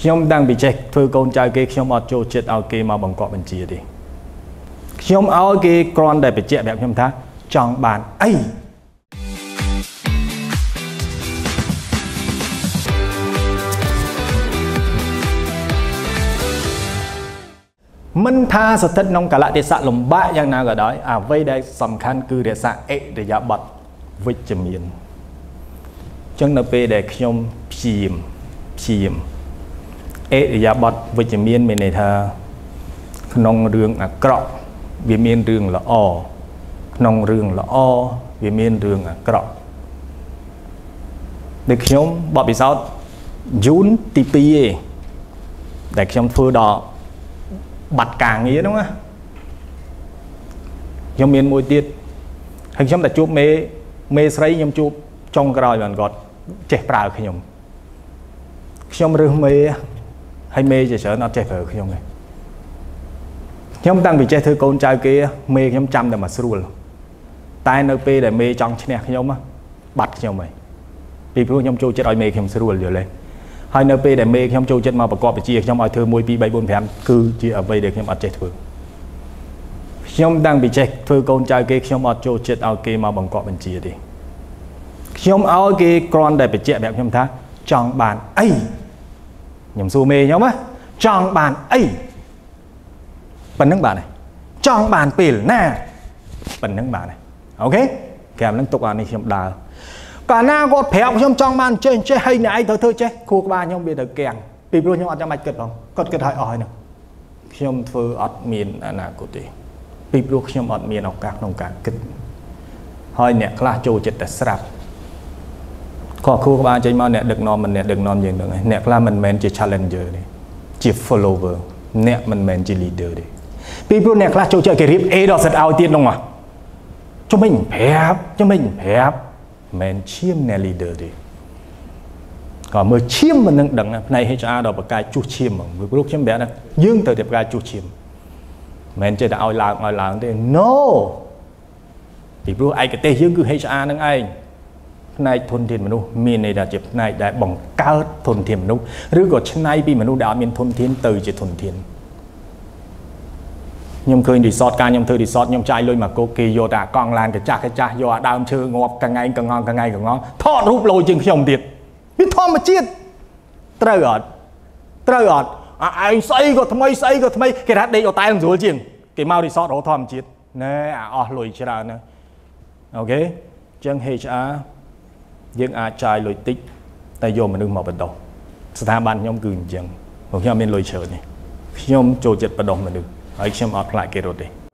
ខ្ញុំតាំងពីចេះធ្វើកូនចៅគេខ្ញុំអត់ចូលចិត្តឲ្យគេមកបង្កប់បញ្ជាទេខ្ញុំឲ្យគេគ្រាន់តែបញ្ជាក់ប្រាប់ខ្ញុំថាចង់បានអីមិនថាស្ថិតក្នុងកលៈទេសៈលំបាកយ៉ាងណាក៏ដោយអ្វីដែលសំខាន់គឺរក្សាអិរិយាបថវិជ្ជមានអញ្ចឹងនៅពេលដែលខ្ញុំព្យាយាមព្យាយាម អិរិយាបថវិជ្ជមានមានន័យថាក្នុងរឿងអាក្រក់វាមានរឿងល្អក្នុងរឿងល្អវាមានរឿងអាក្រក់ដូចខ្ញុំបបពិសោធន៍យូនទី2ឯងដែលខ្ញុំធ្វើដល់បាត់ការងារហ្នឹងណាខ្ញុំមានមួយទៀតហើយខ្ញុំតែជួបមេមេស្រីខ្ញុំជួបចុងក្រោយបានគាត់ចេះប្រើខ្ញុំខ្ញុំរើសមេ ហើយមេជាច្រើនអត់ចេះប្រើខ្ញុំទេខ្ញុំតាំងពីចេះធ្វើកូនចៅគេមេខ្ញុំចាំតែមកស្រួលតែនៅពេលដែលមេចង់ឈ្នះខ្ញុំបាត់ខ្ញុំហើយពីព្រោះខ្ញុំចូលចិត្តឲ្យមេខ្ញុំស្រួលយល់ទេហើយនៅពេលដែលមេខ្ញុំចូលចិត្តមកប្រកបវិជ្ជាខ្ញុំឲ្យធ្វើ1 2 3 4 5គឺជាអ្វីដែលខ្ញុំអត់ចេះធ្វើខ្ញុំតាំងពីចេះធ្វើកូនចៅគេខ្ញុំអត់ចូលចិត្តឲ្យគេមកបង្កប់បញ្ជាទេខ្ញុំឲ្យគេគ្រាន់តែបញ្ជាក់ប្រាប់ខ្ញុំថាចង់បានអី ខ្ញុំសួរមេខ្ញុំណាចង់បានអីប៉ុណ្្នឹងបានហើយចង់បានពេលណាប៉ុណ្្នឹងបានហើយអូខេកាលហ្នឹងទុកអានេះខ្ញុំដើរកាលណាគាត់ប្រាប់ខ្ញុំចង់បានចេះចេះហើយអ្នកឯងត្រូវធ្វើចេះខួរក្បាលខ្ញុំវាទៅកៀងពីព្រោះខ្ញុំអត់ចាំបាច់គិតផងគាត់គិតឲ្យអស់ហើយហ្នឹងខ្ញុំធ្វើអត់មានអនាគតទេពីព្រោះខ្ញុំអត់មានឱកាសក្នុងការគិតហើយអ្នកខ្លះចូលចិត្តតែស្រាប់ខ កខួរក្បាលចេញមកអ្នកដឹកនាំមិនអ្នកដឹកនាំយើងហ្នឹងឯងអ្នកខ្លះមិនមែនជា challenger ទេជា follower អ្នកមិនមែនជា leader ទេពីព្រោះអ្នកខ្លះចូលចិត្តគេរៀប A ដល់សិតឲ្យទៀតហ្នឹងមកជំនាញប្រាប់ជំនាញប្រាប់មិនឈាមអ្នក leader ទេក៏មើលឈាមមិននឹងដឹងផ្នែក HR ដល់បកាយជួសឈាមហ្មងព្រោះខ្ញុំប្រាប់ថាយើងត្រូវតែបកាយជួសឈាមមិនចេះតែឲ្យឡើងឲ្យឡើងទេ no ពីព្រោះឯកទេសយើងគឺ HR នឹងឯង ផ្នែកធនធានមនុស្សមានន័យថាជាផ្នែកដែលបង្កើតធនធានមនុស្សឬក៏ឆ្នៃពីមនុស្សដែលអត់មានធនធានទៅជាធនធានខ្ញុំឃើញរីសតការខ្ញុំធ្វើរីសតខ្ញុំចាយលុយមកគោកគេយកតែកង់ឡានកចាស់កចាស់យកអាដើមឈើងាប់កងែងកងងកងែងកងងថតរូបលុយជាងខ្ញុំទៀតវាធម្មជាតិត្រូវអត់ត្រូវអត់អាឯងស្អីក៏ថ្មីស្អីក៏ថ្មីគេថាដេកអតែស្រួលជាងគេមករីសតរហូតធម្មជាតិណែអាអស់លុយច្រើនណាអូខេអញ្ចឹង HR យើងអាចចាយលុយតិចតែយកមនុស្សមកបណ្ដោះស្ថាប័នខ្ញុំគឺអញ្ចឹងខ្ញុំអត់មានលុយច្រើនទេខ្ញុំចូលចិត្តបណ្ដោះមនុស្សហើយខ្ញុំអត់ខ្លាចគេរត់ទេ